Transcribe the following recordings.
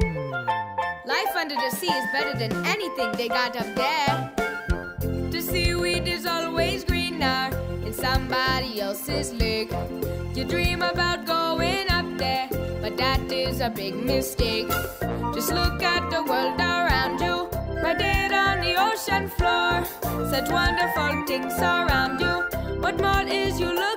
Hmm. under the sea is better than anything they got up there. The seaweed is always greener in somebody else's lake. You dream about going up there, but that is a big mistake. Just look at the world around you, right there on the ocean floor. Such wonderful things around you. What more is you looking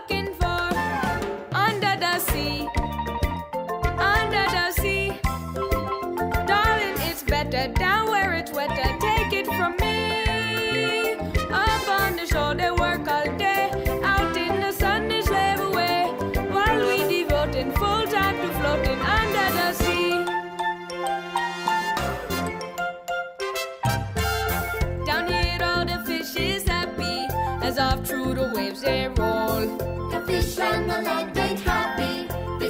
it's down where it's wetter. Take it from me. Up on the shore, they work all day. Out in the sun, they slave away. While we devoting full time to floating under the sea. Down here, all the fish is happy as off through the waves they roll. The fish on the land ain't happy.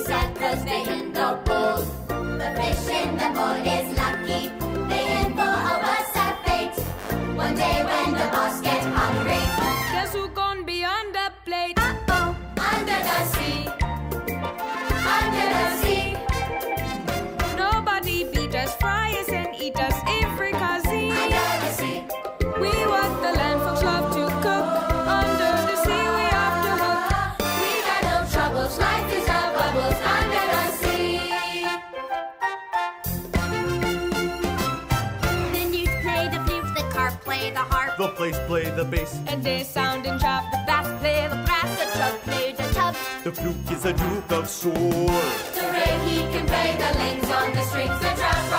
Sad cause they in the bowl. The fish in the bowl Guess who gonna be play the harp. The place play the bass. And they sound and chop. The bass play the brass, the truck play the tub. The fluke is a duke of soul. The ray he can play the lings on the strings. The trout